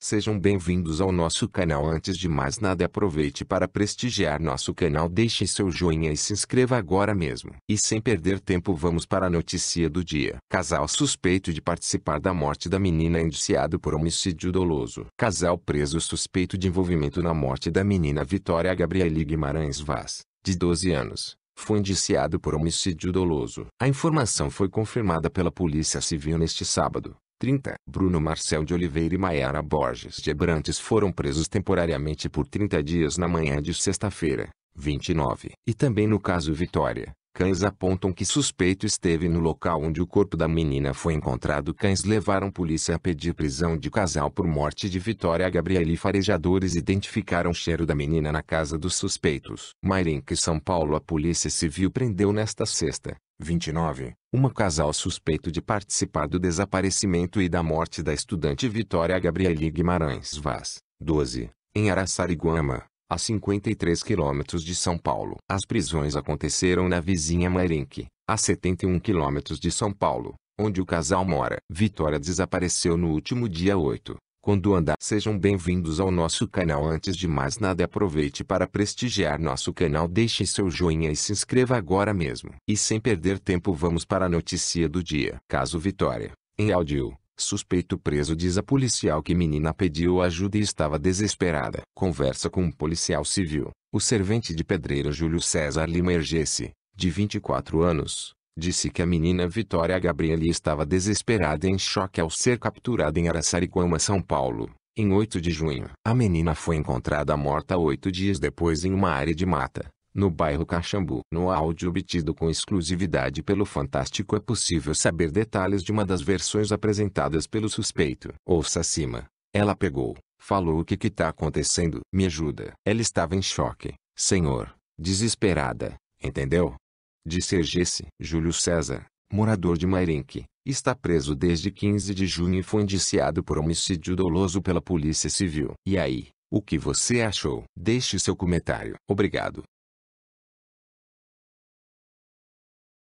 Sejam bem-vindos ao nosso canal. Antes de mais nada, aproveite para prestigiar nosso canal, deixe seu joinha e se inscreva agora mesmo. E sem perder tempo, vamos para a notícia do dia. Casal suspeito de participar da morte da menina indiciado por homicídio doloso. Casal preso suspeito de envolvimento na morte da menina Vitória Gabriele Guimarães Vaz, de 12 anos foi indiciado por homicídio doloso. A informação foi confirmada pela Polícia Civil neste sábado, 30. Bruno Marcel de Oliveira e Maiara Borges de Abrantes foram presos temporariamente por 30 dias na manhã de sexta-feira, 29. E também no caso Vitória, cães apontam que suspeito esteve no local onde o corpo da menina foi encontrado. Cães levaram polícia a pedir prisão de casal por morte de Vitória Gabriele. Farejadores identificaram o cheiro da menina na casa dos suspeitos. Mairinque, São Paulo. A Polícia Civil prendeu nesta sexta, 29, uma casal suspeito de participar do desaparecimento e da morte da estudante Vitória Gabriele Guimarães Vaz, 12, em Araçariguama, a 53 quilômetros de São Paulo. As prisões aconteceram na vizinha Mairenque, a 71 quilômetros de São Paulo, onde o casal mora. Vitória desapareceu no último dia 8, quando andar. Sejam bem-vindos ao nosso canal. Antes de mais nada aproveite para prestigiar nosso canal, deixe seu joinha e se inscreva agora mesmo. E sem perder tempo vamos para a notícia do dia. Caso Vitória. Em áudio, suspeito preso diz a policial que menina pediu ajuda e estava desesperada. Conversa com um policial civil, o servente de pedreiro Júlio César Lima Ergesse, de 24 anos, disse que a menina Vitória Gabriele estava desesperada e em choque ao ser capturada em Araçariguama, São Paulo, em 8 de junho. A menina foi encontrada morta oito dias depois em uma área de mata, no bairro Caxambu. No áudio obtido com exclusividade pelo Fantástico é possível saber detalhes de uma das versões apresentadas pelo suspeito. Ouça acima. Ela pegou, falou o que que tá acontecendo, me ajuda. Ela estava em choque, senhor, desesperada, entendeu? de Sergice. Júlio César, morador de Mairenque, está preso desde 15 de junho e foi indiciado por homicídio doloso pela Polícia Civil. E aí, o que você achou? Deixe seu comentário. Obrigado.